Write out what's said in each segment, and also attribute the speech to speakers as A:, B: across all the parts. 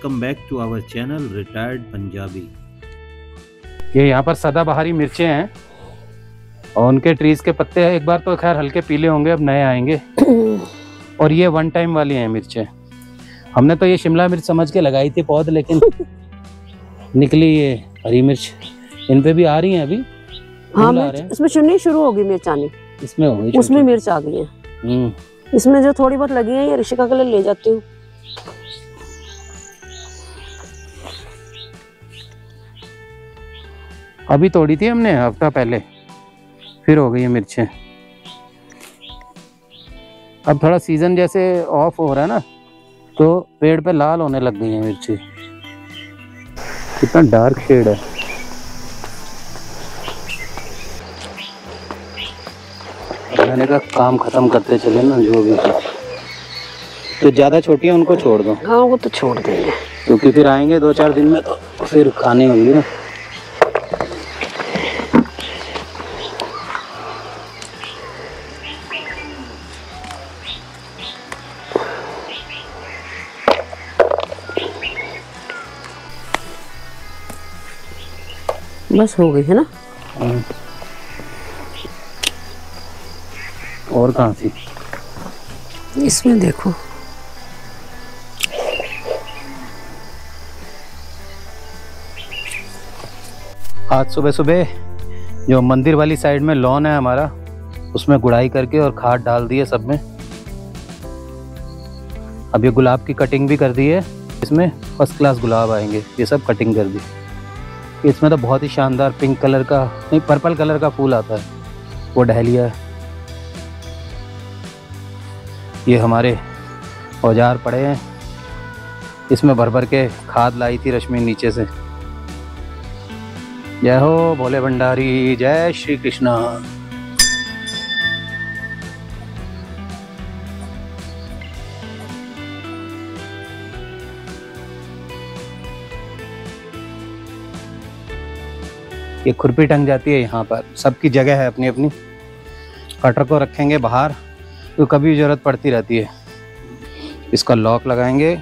A: Welcome back to our channel retired Punjabi.
B: ये यहाँ पर सदाबहारी मिर्चें हैं और उनके ट्रीज के पत्ते एक बार तो खैर हल्के पीले होंगे अब नए आएँगे। और ये वन टाइम वाली हैं मिर्चें। हमने तो ये शिमला मिर्च समझ के लगाई थी पौध लेकिन निकली ये हरी मिर्च। इन पे भी आ रही हैं अभी?
C: हाँ
B: फूल आ रहे
C: मिर्च इसमें चुनी शुरू होगी मिर्च आनी।
B: इसमें होगी
C: उसमें मिर्च आ गई है।
B: हम्म।
C: इसमें जो थोड़ी बहुत लगी है ये ऋषिका के लिए ले जाती हूँ।
B: अभी तोड़ी थी हमने हफ़्ता पहले। फिर हो गई है मिर्चें। अब थोड़ा सीज़न जैसे ऑफ़ हो रहा है ना तो पेड़ पे लाल होने लग गई है मिर्ची। कितना डार्क शेड है। मैंने कहा काम खत्म करते चले ना जो भी। तो ज़्यादा छोटी है उनको छोड़ दो।
C: हाँ वो तो छोड़ देंगे।
B: क्योंकि फिर आएँगे दो चार दिन में तो फिर खाने होंगी ना।
C: बस हो गई है ना?
B: और कहाँ थी?
C: इसमें देखो।
B: आज सुबह सुबह जो मंदिर वाली साइड में लॉन है हमारा उसमें गुड़ाई करके और खाद डाल दी है सब में। अब ये गुलाब की कटिंग भी कर दी है इसमें फ़र्स्ट क्लास गुलाब आएँगे ये सब कटिंग कर दी। इसमें तो बहुत ही शानदार पिंक कलर का, नहीं, पर्पल कलर का फूल आता है। वो डहलिया ये हमारे औज़ार पड़े हैं। इसमें भर भर के खाद लाई थी रश्मि नीचे से। जय हो भोले भंडारी, जय श्री कृष्णा। ये खुरपी टंग जाती है यहाँ पर। सबकी जगह है अपनी अपनी कटर को रखेंगे बाहर तो कभी ज़रूरत पड़ती रहती है। इसका लॉक लगाएँगे।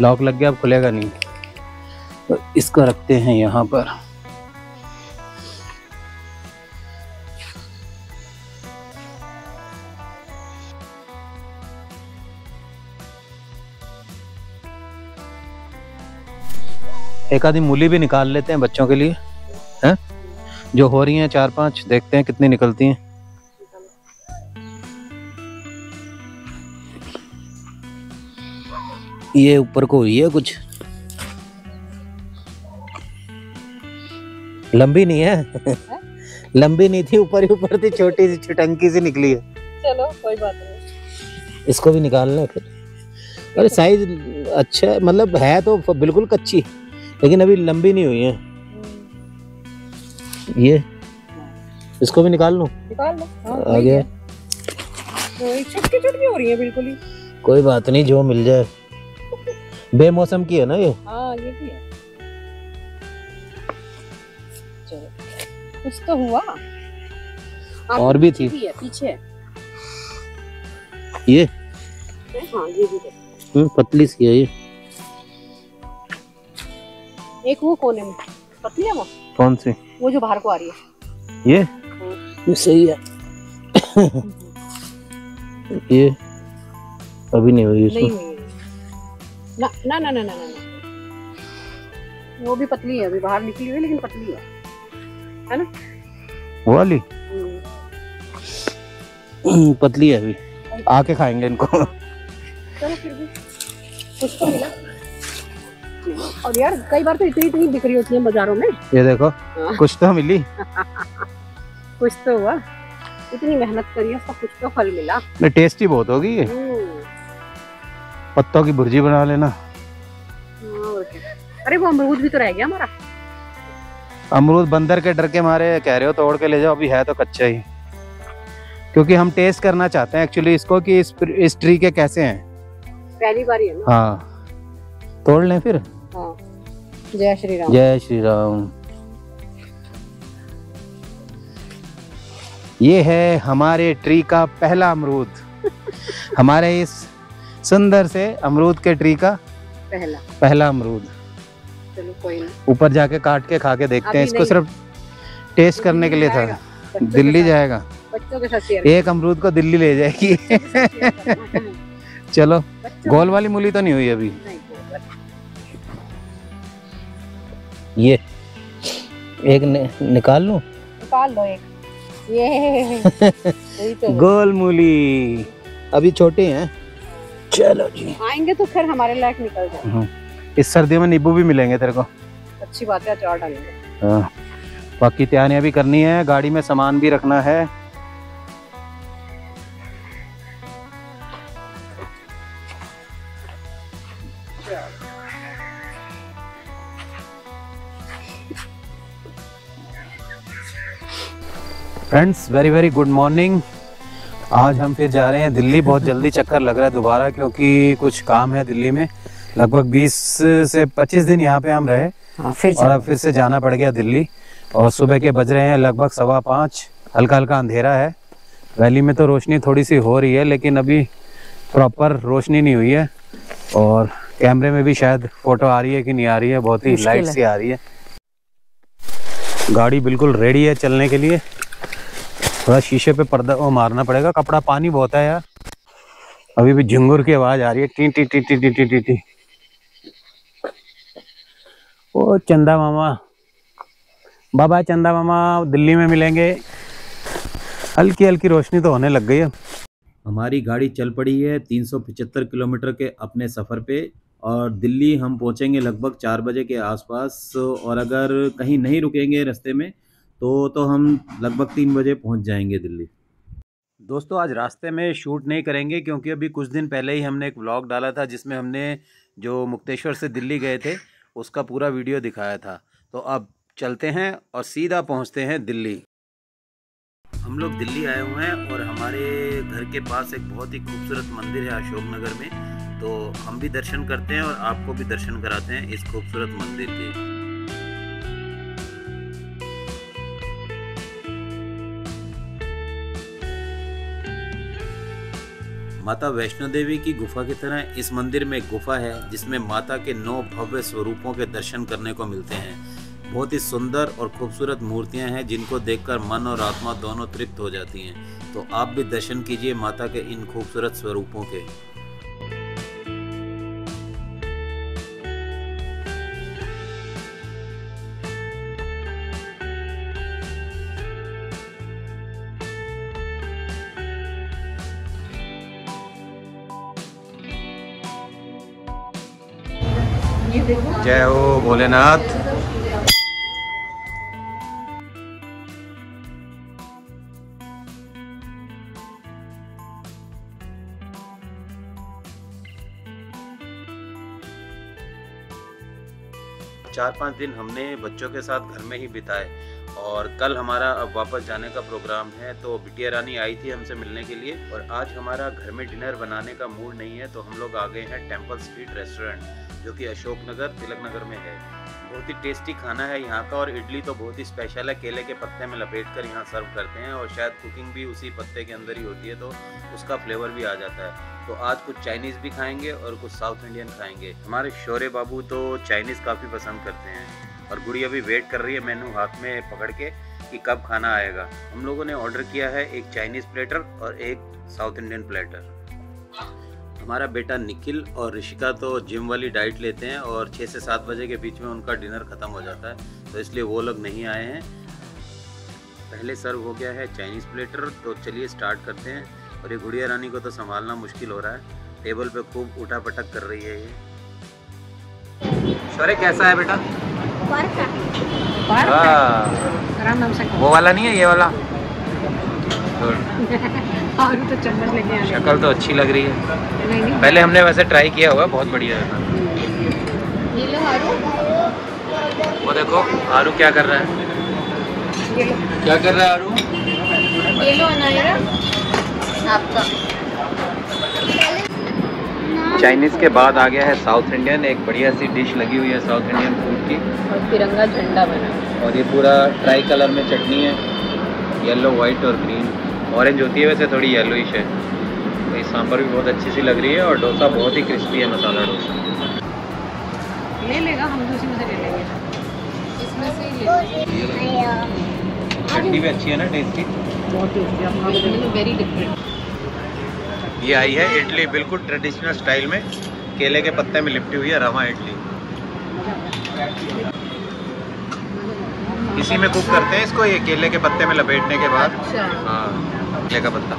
B: लॉक लग गया, अब खुलेगा नहीं। तो इसको रखते हैं यहाँ पर। एक आधी मूली भी निकाल लेते हैं बच्चों के लिए। हैं? जो हो रही हैं चार पाँच देखते हैं कितनी निकलती हैं। ये ऊपर को हुई है कुछ? लंबी नहीं है? है? लंबी नहीं थी ऊपर ही ऊपर थी छोटी सी छटंकी सी निकली है।
C: चलो कोई बात नहीं।
B: इसको भी निकालना है फिर। अरे साइज़ अच्छा मतलब है तो बिल्कुल कच्ची लेकिन अभी लंबी नहीं हुई है। ये इसको भी निकाल लूँ?
C: निकाल लो। हाँ,
B: आ गया।
C: छुटकी छुटकी हो रही है बिल्कुल ही।
B: कोई बात नहीं जो मिल जाए। बेमौसम की है ना ये?
C: हाँ ये भी है। चलो कुछ तो हुआ। हाँ,
B: और भी थी।
C: है पीछे
B: ये?
C: हाँ ये भी है।
B: हम्म, पतली सी है ये।
C: एक वो कोने में। पतली है वो?
B: कौन सी?
C: वो जो बाहर को आ रही है।
B: ये? ये सही है। ये? अभी नहीं हुई
C: नहीं हुई। ना ना ना ना ना ना। ना। वो भी पतली है अभी बाहर निकली हुई लेकिन पतली है।
B: है वो वाली।
C: हम्म,
B: पतली है अभी। आके खाएँगे इनको।
C: चलो फिर भी। कुछ तो मिला। और यार कई बार तो इतनी इतनी बिक्री होती है बाजारों में।
B: ये देखो
C: हाँ।
B: कुछ तो मिली।
C: कुछ तो हुआ। इतनी मेहनत करी है उसका कुछ तो फल मिला।
B: नहीं टेस्टी बहुत होगी ये।
C: हम्म,
B: पत्तों की भुर्जी बना लेना।
C: अरे वो अमरूद भी तो रह गया हमारा।
B: अमरूद बंदर के डर के मारे कह रहे हो तोड़ के ले जाओ अभी है तो कच्चा ही। क्योंकि हम टेस्ट करना चाहते हैं एक्चुअली इसको कि इस, इस ट्री के कैसे हैं?
C: पहली बार ही है ना।
B: हाँ। तोड़ लें फिर।
C: हाँ जय श्री राम
B: जय श्री राम ये है हमारे ट्री का पहला अमरूद। हमारे इस सुंदर से अमरूद के ट्री का
C: पहला।
B: पहला अमरूद।
C: चलो कोई नहीं
B: ऊपर जाके काट के खा के देखते हैं। इसको सिर्फ़ टेस्ट करने के लिए था। दिल्ली जाएगा।
C: बच्चों के साथ
B: एक अमरूद को दिल्ली ले जाएगी। चलो। गोल वाली मूली तो नहीं हुई अभी।
A: ये एक नि, निकाल लूँ?
C: निकाल लो एक। ये तो।
B: गोल मूली।
A: अभी छोटे हैं। चलो जी।
C: आएँगे तो फिर हमारे लायक निकल जाए
B: इस सर्दियों में नींबू भी मिलेंगे तेरे को।
C: अच्छी बात है अचार डालेंगे।
B: हाँ। बाकी तैयारियाँ भी करनी है गाड़ी में सामान भी रखना है। Friends very very good morning आज हम फिर जा रहे हैं दिल्ली। बहुत जल्दी चक्कर लग रहा है दोबारा क्योंकि कुछ काम है दिल्ली में। लगभग 20 से 25 दिन यहाँ पे हम रहे।
C: हाँ फिर
B: और अब फिर से जाना पड़ गया दिल्ली। और सुबह के बज रहे हैं लगभग सवा पाँच। हल्का हल्का अंधेरा है। वैली में तो रोशनी थोड़ी सी हो रही है लेकिन अभी प्रॉपर रोशनी नहीं हुई है। और कैमरे में भी शायद फ़ोटो आ रही है कि नहीं आ रही है। बहुत ही लाइट सी आ रही है। गाड़ी बिल्कुल रेडी है चलने के लिए। थोड़ा शीशे पे पर्दा वो मारना पड़ेगा, कपड़ा पानी बहुत है यार। अभी भी झुंगुर की आवाज़ आ रही है, टी टी टी टी टी टी टी टी। ओ, चंदा मामा। बाबा, चंदा मामा, दिल्ली में मिलेंगे। हल्की हल्की रोशनी तो होने लग गई है।
A: हमारी गाड़ी चल पड़ी है 375 किलोमीटर के अपने सफ़र पे और दिल्ली हम पहुँचेंगे लगभग चार बजे के आसपास। और अगर कहीं नहीं रुकेंगे रास्ते में तो तो हम लगभग तीन बजे पहुँच जाएँगे दिल्ली।
B: दोस्तों, आज रास्ते में शूट नहीं करेंगे क्योंकि अभी कुछ दिन पहले ही हमने एक व्लॉग डाला था जिसमें हमने जो मुक्तेश्वर से दिल्ली गए थे, उसका पूरा वीडियो दिखाया था। तो अब चलते हैं और सीधा पहुँचते हैं दिल्ली। हम लोग दिल्ली आए हुए हैं और हमारे घर के पास एक बहुत ही खूबसूरत मंदिर है अशोकनगर में। तो हम भी दर्शन करते हैं और आपको भी दर्शन कराते हैं इस खूबसूरत मंदिर के।
A: माता वैष्णो देवी की गुफा की तरह इस मंदिर में गुफा है, जिसमें माता के नौ भव्य स्वरूपों के दर्शन करने को मिलते हैं। बहुत ही सुंदर और खूबसूरत मूर्तियाँ हैं, जिनको देखकर मन और आत्मा दोनों तृप्त हो जाती हैं। तो आप भी दर्शन कीजिए माता के इन खूबसूरत स्वरूपों के।
B: जय हो भोलेनाथ। चार पाँच दिन हमने बच्चों के साथ घर में ही बिताए और कल हमारा अब वापस जाने का प्रोग्राम है तो बिटिया रानी आई थी हमसे मिलने के लिए और आज हमारा घर में डिनर बनाने का मूड नहीं है तो हम लोग आ गए हैं टेंपल स्ट्रीट रेस्टोरेंट। जो कि अशोक नगर, तिलक नगर में है। बहुत ही टेस्टी खाना है यहाँ का और इडली तो बहुत ही स्पेशल है। केले के पत्ते में लपेट कर यहाँ सर्व करते हैं और शायद कुकिंग भी उसी पत्ते के अंदर ही होती है तो उसका फ्लेवर भी आ जाता है। तो आज कुछ चाइनीज़ भी खाएँगे और कुछ साउथ इंडियन खाएँगे। हमारे शोरे बाबू तो चाइनीज़ काफ़ी पसंद करते हैं और गुड़िया भी वेट कर रही है मेनू हाथ में पकड़ के कि कब खाना आएगा। हम लोगों ने ऑर्डर किया है एक चाइनीज़ प्लेटर और एक साउथ इंडियन प्लेटर हमारा बेटा निखिल और ऋषिका तो जिम वाली डाइट लेते हैं और छः से सात बजे के बीच में उनका डिनर ख़त्म हो जाता है तो इसलिए वो लोग नहीं आए हैं। पहले सर्व हो गया है चाइनीज़ प्लेटर तो चलिए स्टार्ट करते हैं। और ये गुड़िया रानी को तो संभालना मुश्किल हो रहा है। टेबल पे खूब उठा पटक कर रही है ये। शौर्य कैसा है बेटा?
C: पार्क है। खाओ।
B: वो वाला नहीं है ये वाला?
C: और तो चम्मच लेके आने
B: शक्ल तो अच्छी लग रही है।
C: नहीं नहीं।
B: पहले हमने वैसे ट्राई किया हुआ बहुत बढ़िया है
C: ये लो आरू
B: वो देखो आरू क्या कर रहा है?
C: ये लो।
B: क्या कर रहा है आरू
C: ये लो अनायरा। आपका।
B: चाइनीज़ के बाद आ गया है साउथ इंडियन। एक बढ़िया सी डिश लगी हुई है साउथ इंडियन फ़ूड की।
C: और तिरंगा झंडा बना।
B: और ये पूरा ट्राई कलर में चटनी है। येलो वाइट और ग्रीन ऑरेंज होती है वैसे थोड़ी येलोइश है. तो ये सांभर भी बहुत अच्छी सी लग रही है और डोसा बहुत ही क्रिस्पी है मसाला डोसा.
C: ले लेगा हम तो में से ले लेंगे. इसमें से ही ले
B: चटनी भी अच्छी है ना टेस्टी
C: बहुत वेरी डिफरेंट
B: ये आई है इडली बिल्कुल ट्रेडिशनल स्टाइल में. केले के पत्ते में लिपटी हुई है रवा इडली. इसी में कुक करते हैं इसको ये केले के पत्ते में लपेटने के बाद।
C: अच्छा।
B: हाँ केले का पत्ता।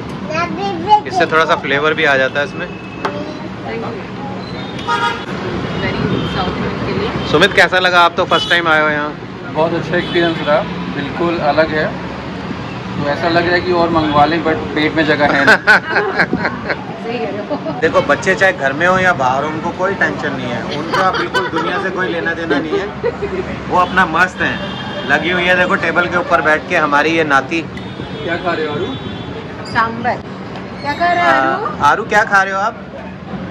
B: इससे थोड़ा सा फ्लेवर भी आ जाता है इसमें।
C: Thank you very south Indian के लिए
B: सुमित कैसा लगा आप तो फ़र्स्ट टाइम आए हो यहाँ?
A: बहुत अच्छा एक्सपीरियंस रहा। बिल्कुल अलग है। तो ऐसा लग रहा है कि और मंगवा लें बट पेट में जगह है
C: हो।
B: देखो बच्चे चाहे घर में हो या बाहर हो उनको कोई टेंशन नहीं है। उनका बिल्कुल दुनिया से कोई लेना देना नहीं है। वो अपना मस्त है। लगी हुई है देखो टेबल के ऊपर बैठ के हमारी ये नाती।
A: क्या खा रहे हो आरू?
C: सांबर। क्या कर रहे हो
B: आरू? क्या खा रहे हो आप?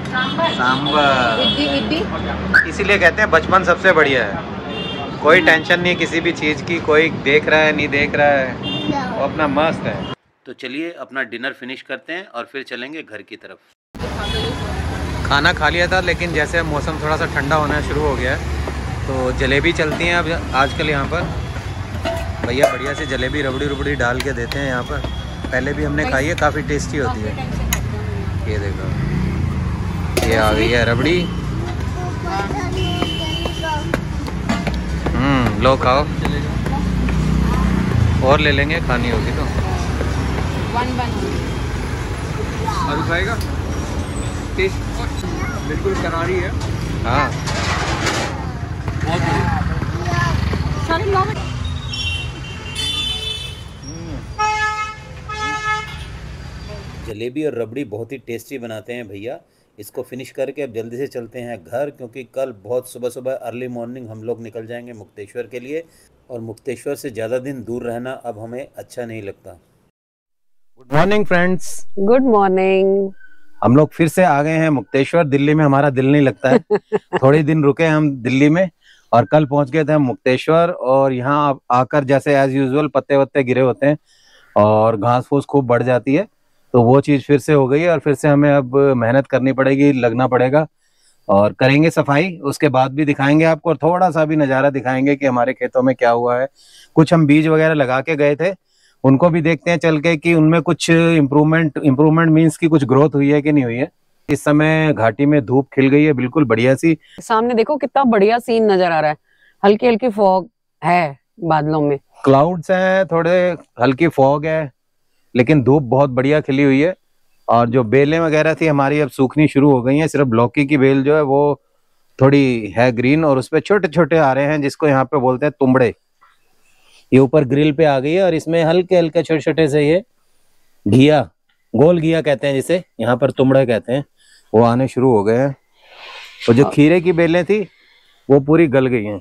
C: सांबर।
B: सांबर। इसीलिए कहते हैं बचपन सबसे बढ़िया है। कोई टेंशन नहीं किसी भी चीज़ की कोई देख रहा है नहीं देख रहा है। वो अपना मस्त है। तो चलिए अपना डिनर फिनिश करते हैं और फिर चलेंगे घर की तरफ़। खाना खा लिया था लेकिन जैसे मौसम थोड़ा सा ठंडा होना शुरू हो गया है तो जलेबी चलती हैं अब आजकल यहाँ पर। भैया बढ़िया से जलेबी रबड़ी रबड़ी डाल के देते हैं यहाँ पर। पहले भी हमने खाई है काफ़ी टेस्टी होती है। ये देखो। ये आ गई है रबड़ी। हम्म लो खाओ। और ले लेंगे खानी होगी तो।
C: वन वन
A: खाएगा? टेस्ट बिल्कुल करारी है।
B: हाँ
A: बहुत बढ़िया
C: सॉरी लो
B: जलेबी और रबड़ी बहुत ही टेस्टी बनाते हैं भैया। इसको फिनिश करके अब जल्दी से चलते हैं घर क्योंकि कल बहुत सुबह सुबह अर्ली मॉर्निंग हम लोग निकल जाएँगे मुक्तेश्वर के लिए और मुक्तेश्वर से ज़्यादा दिन दूर रहना अब हमें अच्छा नहीं लगता। Good morning friends
C: good morning
B: हम लोग फिर से आ गए हैं मुक्तेश्वर दिल्ली में हमारा दिल नहीं लगता है। थोड़े दिन रुके हम दिल्ली में और कल पहुँच गए थे हम मुक्तेश्वर और यहाँ आकर जैसे एज यूजुअल पत्ते वत्ते गिरे होते हैं और घास फूस खूब बढ़ जाती है। तो वो चीज़ फिर से हो गई है और फिर से हमें अब मेहनत करनी पड़ेगी लगना पड़ेगा। और करेंगे सफ़ाई उसके बाद भी दिखाएँगे आपको और थोड़ा सा भी नज़ारा दिखाएँगे कि हमारे खेतों में क्या हुआ है। कुछ हम बीज वगैरह लगा के गए थे उनको भी देखते हैं चल के कि उनमें कुछ इम्प्रूवमेंट इम्प्रूवमेंट मीन्स की कुछ ग्रोथ हुई है कि नहीं हुई है। इस समय घाटी में धूप खिल गई है बिल्कुल बढ़िया सी।
C: सामने देखो कितना बढ़िया सीन नज़र आ रहा है। हल्की हल्की फॉग है बादलों में।
B: क्लाउड्स हैं थोड़े हल्की फॉग है। लेकिन धूप बहुत बढ़िया खिली हुई है। और जो बेलें वगैरह थी हमारी अब सूखनी शुरू हो गई हैं। सिर्फ़ लौकी की बेल जो है वो थोड़ी है ग्रीन और उसपे छोटे छोटे आ रहे हैं जिसको यहाँ पे बोलते हैं तुमड़े। ये ऊपर ग्रिल पे आ गई है और इसमें हल्के हल्के छोटे छोटे से ये घिया गोल घिया कहते हैं जिसे यहाँ पर तुमड़े कहते हैं। वो आने शुरू हो गए हैं। और जो खीरे की बेलें थी वो पूरी गल गई हैं।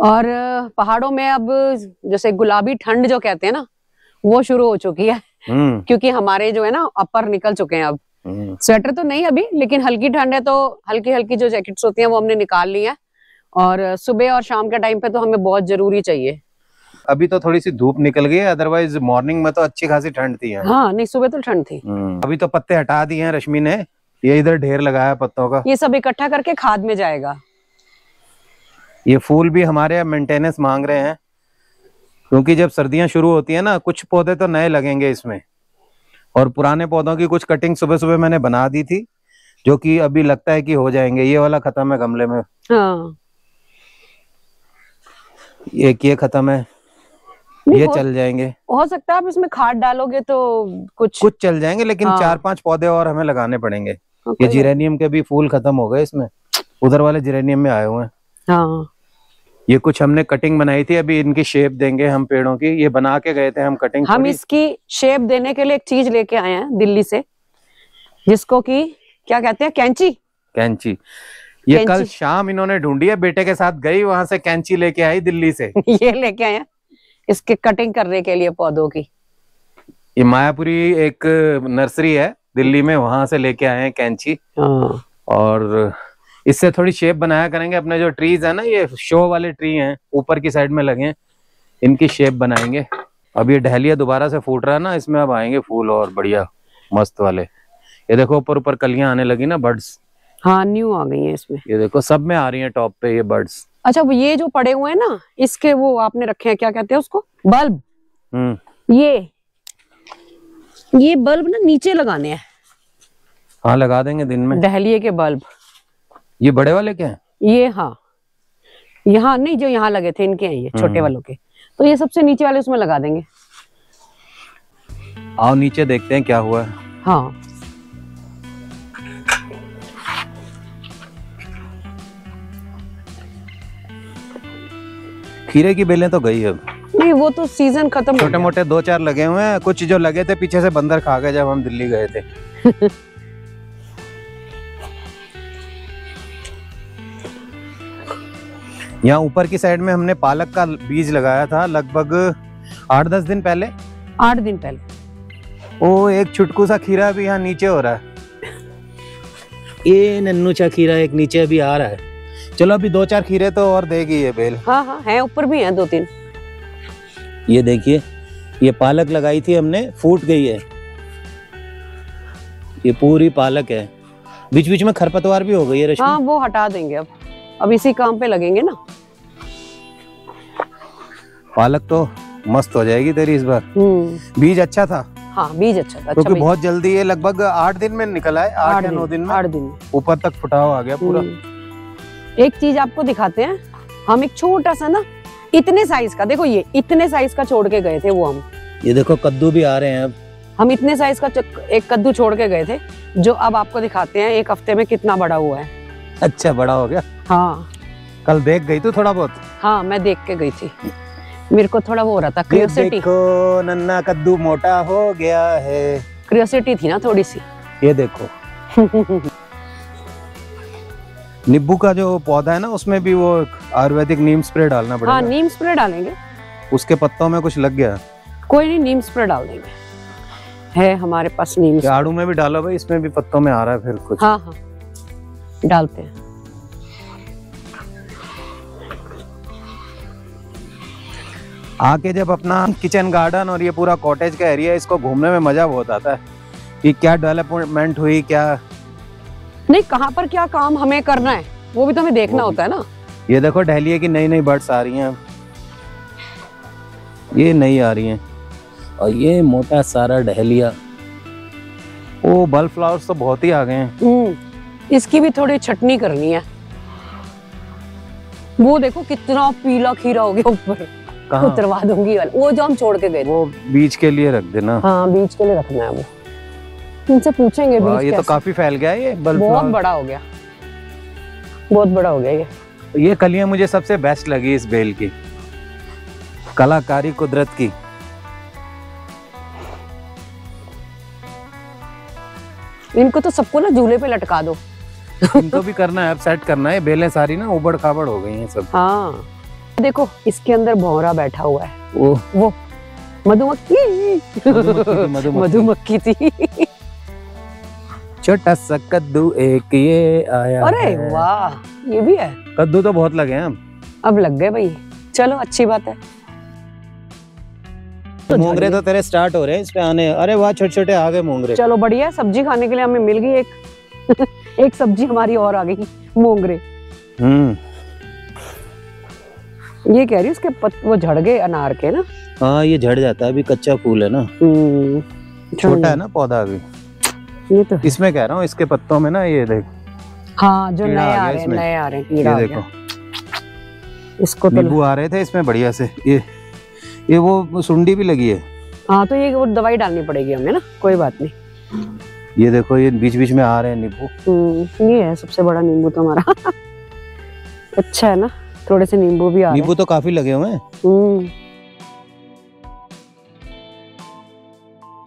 C: और पहाड़ों में अब जैसे गुलाबी ठंड जो कहते हैं ना वो शुरू हो चुकी है।
B: हम्म।
C: क्योंकि हमारे जो है ना अपर निकल चुके हैं अब।
B: हम्म।
C: स्वेटर तो नहीं अभी लेकिन हल्की ठंड है तो हल्की हल्की जो जैकेट्स होती हैं वो हमने निकाल ली है। और सुबह और शाम के टाइम पे तो हमें बहुत ज़रूरी चाहिए।
B: अभी तो थोड़ी सी धूप निकल गई है अदरवाइज़ मॉर्निंग में तो अच्छी खासी ठंड थी यहाँ
C: हाँ नहीं सुबह तो ठंड थी।
B: अभी तो पत्ते हटा दिए हैं रश्मि ने ये इधर ढेर लगाया पत्तों का।
C: ये सब इकट्ठा करके खाद में जाएगा।
B: ये फूल भी हमारे मेंटेनेंस मांग रहे हैं। क्योंकि जब सर्दियाँ शुरू होती है ना कुछ पौधे तो नए लगेंगे इसमें। और पुराने पौधों की कुछ कटिंग सुबह सुबह मैंने बना दी थी जो कि अभी लगता है कि हो जाएँगे। ये वाला खत्म है गमले में।
C: हाँ।
B: एक ये खत्म है। ये चल जाएँगे।
C: हो सकता है आप इसमें खाद डालोगे तो कुछ
B: कुछ चल जाएँगे लेकिन
C: हाँ।
B: चार पाँच पौधे और हमें लगाने पड़ेंगे। ये जिरेनियम के भी फूल खत्म हो गए इसमें। उधर वाले जिरेनियम में आए हुए हैं।
C: हाँ।
B: ये कुछ हमने कटिंग बनाई थी अभी इनकी शेप देंगे हम पेड़ों की। ये बना के गए थे हम कटिंग
C: हम इसकी शेप देने के लिए एक चीज़ लेके आए हैं दिल्ली से जिसको कि क्या कहते हैं कैंची।
B: कैंची। ये
C: कैंची।
B: कल शाम इन्होंने ढूंढी है बेटे के साथ गई वहाँ से कैंची लेके आई दिल्ली से।
C: ये लेके आए हैं इसके कटिंग करने के लिए पौधों की।
B: ये मायापुरी एक नर्सरी है दिल्ली में वहाँ से लेके आए हैं कैंची।
C: हाँ।
B: और इससे थोड़ी शेप बनाया करेंगे। अपने जो ट्रीज है ना ये शो वाले ट्री हैं ऊपर की साइड में लगे हैं इनकी शेप बनाएँगे। अब ये डहलिया दोबारा से फूट रहा है ना इसमें अब आएँगे फूल और बढ़िया मस्त वाले। ये देखो ऊपर ऊपर कलियाँ आने लगी ना बर्ड्स
C: हाँ न्यू आ गई है इसमें।
B: ये देखो सब में आ रही है टॉप पे ये बर्ड्स
C: अच्छा वो ये जो पड़े हुए हैं ना इसके वो आपने रखे हैं क्या कहते हैं उसको? बल्ब
B: हम्म।
C: ये ये बल्ब ना नीचे लगाने हैं।
B: हाँ लगा देंगे दिन में।
C: दहलिए के बल्ब
B: ये बड़े वाले क्या है?
C: ये हाँ। यहाँ नहीं जो यहाँ लगे थे इनके हैं ये छोटे
B: हम्म।
C: वालों के। तो ये सबसे नीचे वाले उसमें लगा देंगे।
B: आओ नीचे देखते हैं क्या हुआ है।
C: हाँ।
B: खीरे की बेलें तो गई अब।
C: नहीं वो तो सीज़न खत्म
B: छोटे मोटे दो चार लगे हुए हैं कुछ जो लगे थे पीछे से बंदर खा गए जब हम दिल्ली गए थे। यहाँ ऊपर की साइड में हमने पालक का बीज लगाया था लगभग आठ दस दिन पहले।
C: आठ दिन पहले।
B: ओ एक छुटकू सा खीरा भी यहाँ नीचे हो रहा है। ये नन्नू सा खीरा एक नीचे अभी आ रहा है। चलो अभी दो चार खीरे तो और देगी ये बेल।
C: हाँ हाँ है ऊपर भी है दो तीन।
A: ये देखिए ये पालक लगाई थी हमने फूट गई है। ये पूरी पालक है। बीच बीच में खरपतवार भी हो गई है
C: हाँ वो हटा देंगे अब। अब इसी काम पे लगेंगे ना।
B: पालक तो मस्त हो जाएगी तेरी इस बार।
C: हम्म।
B: बीज अच्छा था?
C: हाँ बीज अच्छा था अच्छा
B: क्योंकि
C: बीज।
B: बहुत जल्दी ये लगभग आठ दिन में निकला है आठ या नौ दिन में।
C: आठ दिन।
B: ऊपर तक फुटाव आ गया पूरा।
C: हम्म। एक चीज़ आपको दिखाते हैं हम एक छोटा सा ना इतने साइज़ का देखो ये इतने साइज़ का छोड़ के गए थे वो हम।
A: ये देखो कद्दू भी आ रहे हैं अब।
C: हम इतने साइज़ का एक कद्दू छोड़ के गए थे जो अब आपको दिखाते हैं एक हफ़्ते में कितना बड़ा हुआ है।
B: अच्छा बड़ा हो गया।
C: हाँ।
B: कल देख गई तू थोड़ा बहुत?
C: हाँ मैं देख के गई थी। मेरे को थोड़ा वो हो रहा था क्रियोसिटी
B: देखो नन्ना कद्दू मोटा हो गया है।
C: क्रियोसिटी थी ना थोड़ी सी।
B: ये देखो। नींबू का जो पौधा है ना उसमें भी वो आयुर्वेदिक नीम स्प्रे डालना पड़ेगा।
C: हाँ नीम स्प्रे डालेंगे।
B: उसके पत्तों में कुछ लग गया।
C: कोई नहीं नीम स्प्रे डाल देंगे। है हमारे पास नीम
B: आड़ू में भी डालो भाई इसमें भी पत्तों में आ रहा है फिर कुछ।
C: हाँ हाँ। डालते हैं।
B: आके जब अपना किचन गार्डन और ये पूरा कॉटेज का एरिया इसको घूमने में मज़ा बहुत आता है कि क्या डेवलपमेंट हुई क्या
C: नहीं कहाँ पर क्या काम हमें करना है वो भी तो हमें देखना होता है ना।
B: ये देखो डहलिया की नई नई बर्ड्स आ रही हैं। ये नई आ रही हैं।
A: और ये मोटा सारा डहलिया।
B: ओ बल्ब फ्लावर्स तो बहुत ही आ गए हैं।
C: हम्म इसकी भी थोड़ी छटनी करनी है। वो देखो कितना पीला खीरा हो गया ऊपर। उतरवा दूँगी वो जो हम छोड़ के गए
B: वो बीज के लिए रख देना।
C: हाँ बीज के लिए रखना है वो। इनसे पूछेंगे बीज
B: ये तो काफ़ी फैल गया ये बल्ब
C: बहुत बड़ा हो गया। बहुत बड़ा हो गया ये।
B: ये कलियाँ मुझे सबसे बेस्ट लगी इस बेल की। कलाकारी कुदरत की।
C: इनको तो सबको ना झूले पे लटका दो।
B: इनको भी करना है अब सेट करना है। बेलें सारी ना उबड़ खाबड़ हो गई हैं सब।
C: हाँ। देखो इसके अंदर भौरा बैठा हुआ है।
B: वो
C: वो मधुमक्खी।
B: मधुमक्खी। थी, छोटा सा कद्दू एक ये आया
C: अरे वाह ये भी है।
B: कद्दू तो बहुत लगे हैं अब।
C: अब लग गए भाई। चलो अच्छी बात है। तो
A: मोंगरे तो तेरे स्टार्ट हो रहे हैं इस पे आने। अरे वाह छोटे छोटे आ गए मोंगरे।
C: चलो बढ़िया। सब्ज़ी खाने के लिए हमें मिल गई एक। एक सब्ज़ी हमारी और आ गई मोंगरे।
B: हम्म।
C: ये कह रही उसके पत, वो झड़ गए अनार के ना?
A: हाँ ये झड़ जाता है अभी कच्चा फूल है ना।
C: हम्म,
B: छोटा है ना पौधा अभी?
C: ये तो
B: इसमें कह रहा हूँ इसके पत्तों में ना ये देख
C: हाँ जो नए
B: आ
C: रहे हैं नए आ रहे हैं कीड़ा
B: ये देखो।
C: इसको तो
B: नींबू आ रहे थे इसमें बढ़िया से। ये ये वो सुंडी भी लगी है।
C: हाँ तो ये वो दवाई डालनी पड़ेगी हमें ना कोई बात नहीं।
B: ये देखो ये बीच बीच में आ रहे हैं नींबू।
C: हम्म, ये है सबसे बड़ा नींबू तो हमारा। अच्छा है ना? थोड़े से नींबू भी आ
A: नींबू तो काफ़ी लगे हुए हैं।
C: हैं हम्म।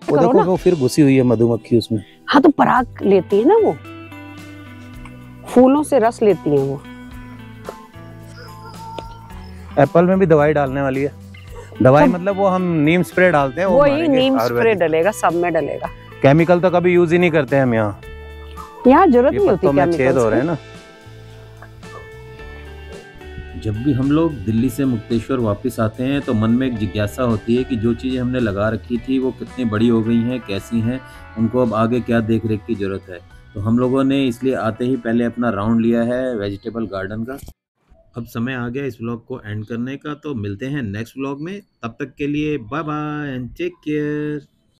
A: वो देखो वो फिर घुसी हुई है मधुमक्खी उसमें।
C: हाँ तो पराग लेती है ना वो? फूलों से रस लेती है वो।
B: एप्पल में भी दवाई डालने वाली है। दवाई
C: तो-
B: मतलब वो हम नीम स्प्रे डालते हैं वो
C: वही नीम स्प्रे डलेगा सब में डलेगा।
B: केमिकल तो कभी यूज़ ही नहीं करते हम यहाँ।
C: यहाँ ज़रूरत नहीं होती
B: में छेद हो रहे हैं ना।
A: जब भी हम लोग दिल्ली से मुक्तेश्वर वापस आते हैं तो मन में एक जिज्ञासा होती है कि जो चीज़ें हमने लगा रखी थी, वो कितनी बड़ी हो गई हैं, कैसी हैं, उनको अब आगे क्या देख रेख की ज़रूरत है?
B: तो हम लोगों ने इसलिए आते ही पहले अपना राउंड लिया है वेजिटेबल गार्डन का। अब समय आ गया इस ब्लॉग को एंड करने का तो मिलते हैं नेक्स्ट ब्लॉग में। तब तक के लिए bye bye and take care.